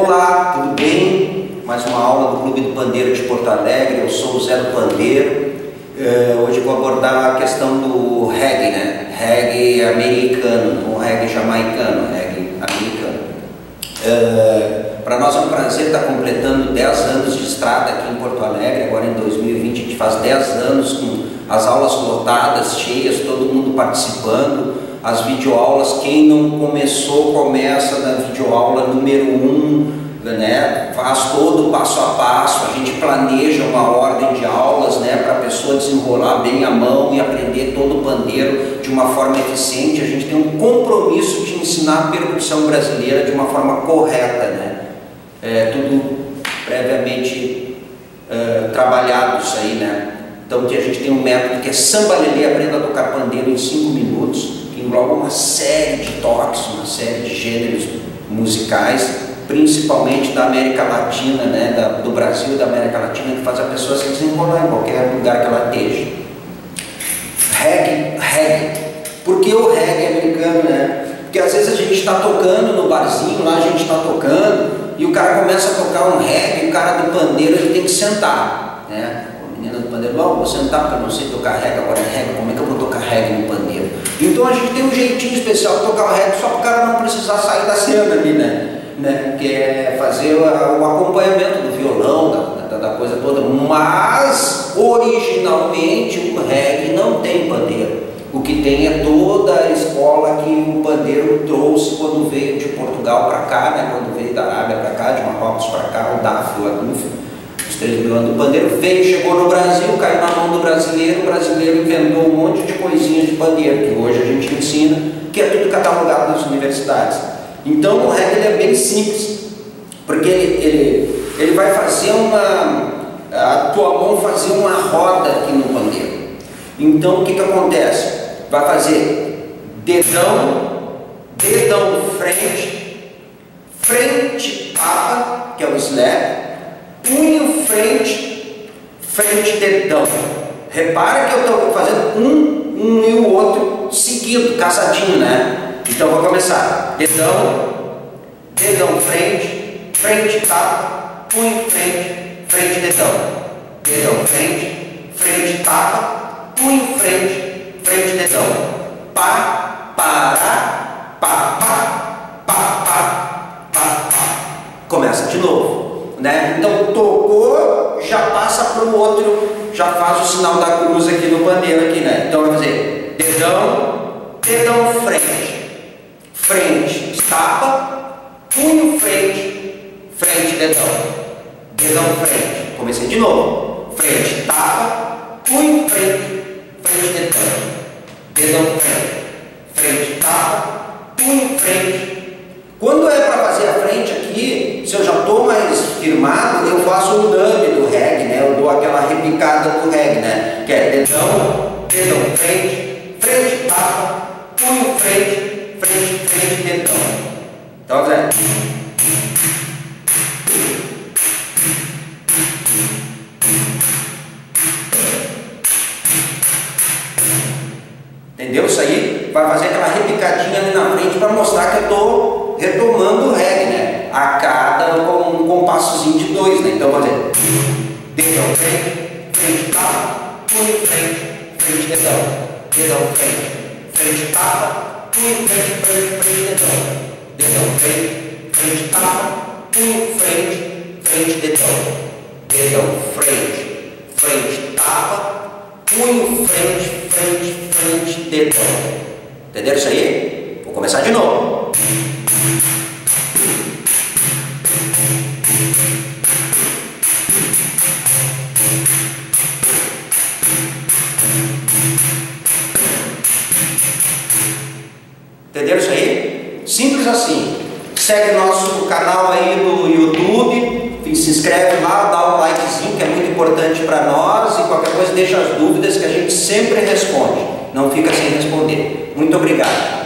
Olá, tudo bem? Mais uma aula do Clube do Pandeiro de Porto Alegre. Eu sou o Zé do Pandeiro. Uh, hoje vou abordar a questão do reggae, né? Reggae americano, não reggae jamaicano, reggae americano. Uh, Para nós é um prazer estar completando 10 anos de estrada aqui em Porto Alegre. Agora em 2020 a gente faz 10 anos com as aulas lotadas, cheias, todo mundo participando as videoaulas, quem não começou, começa na videoaula número 1, um, né? faz todo o passo a passo, a gente planeja uma ordem de aulas né? para a pessoa desenrolar bem a mão e aprender todo o pandeiro de uma forma eficiente. A gente tem um compromisso de ensinar a percussão brasileira de uma forma correta, né? É, tudo previamente uh, trabalhado isso aí, né? Então a gente tem um método que é samba lelê, aprenda a tocar pandeiro em 5 minutos que engloba uma série de toques, uma série de gêneros musicais, principalmente da América Latina, né, da, do Brasil da América Latina, que faz a pessoa se desenrolar em qualquer lugar que ela esteja. Reggae, reggae. Por que o reggae americano, né? Porque às vezes a gente está tocando no barzinho, lá a gente está tocando, e o cara começa a tocar um reggae, o cara do pandeiro ele tem que sentar, né? A menina do pandeiro, oh, vou sentar porque eu não sei tocar reggae, agora é reggae, como é que eu vou tocar reggae no pandeiro? Então a gente tem um jeitinho especial de tocar o reggae só para o cara não precisar sair da cena ali, né? né? Que é fazer o, acompanhamento do violão, da, da, da, coisa toda. Mas originalmente o reggae não tem pandeiro. O que tem é toda a escola que o pandeiro trouxe quando veio de Portugal para cá, né? quando veio da Arábia para cá, de Marrocos para cá, o Daf, o Aduf, os três mil anos do pandeiro, veio, chegou no Brasil, caiu na mão do brasileiro, o brasileiro inventou um monte de coisinhas de pandeiro, que hoje a gente ensina, que é tudo catalogado nas universidades. Então o reggae é bem simples, porque ele, ele, ele vai fazer uma. a tua mão fazer uma roda aqui no pandeiro. Então o que, que acontece? Vai fazer dedão, dedão frente, frente papa, que é o slap, frente, frente dedão. Repara que eu estou fazendo um, um e o outro seguido, casadinho, né? Então vou começar. Dedão, dedão frente, frente tapa, punho frente, frente dedão. Dedão frente, frente tapa, punho frente, frente dedão. Pá, pará, pá, pá, pá, pá, pá, pá. Começa de novo. Já passa para o outro, já faz o sinal da cruz aqui no pandeiro aqui, né? Então vai fazer dedão, dedão frente frente, tapa, punho frente, frente, dedão. Dedão frente. Comecei de novo. Frente, tapa, punho frente, frente, dedão. Dedão frente. Frente, tapa, punho frente. Quando é para fazer a frente aqui, se eu já estou mais firmado, eu faço um dub aquela repicada do reggae, né? Que é dedão, dedão frente, frente, tapa, punho frente, frente, frente, dedão. Então, Zé. Entendeu isso aí? Vai fazer aquela repicadinha ali na frente para mostrar que eu estou retomando o reggae, né? A cada um compassozinho de dois, né? Então, vou fazer dedão frente, frente tapa, punho frente, frente dedão, dedão frente, frente tapa, punho, frente, frente, frente, dedão. Dedão, frente, frente, tapa, punho, frente, frente, dedão. Dedão, frente, frente, tapa, punho, frente, frente, frente, dedão. Entenderam isso aí? Vou começar de novo. Entenderam isso aí? Simples assim. Segue nosso canal aí no YouTube, se inscreve lá, dá um likezinho que é muito importante para nós e qualquer coisa deixa as dúvidas que a gente sempre responde. Não fica sem responder. Muito obrigado.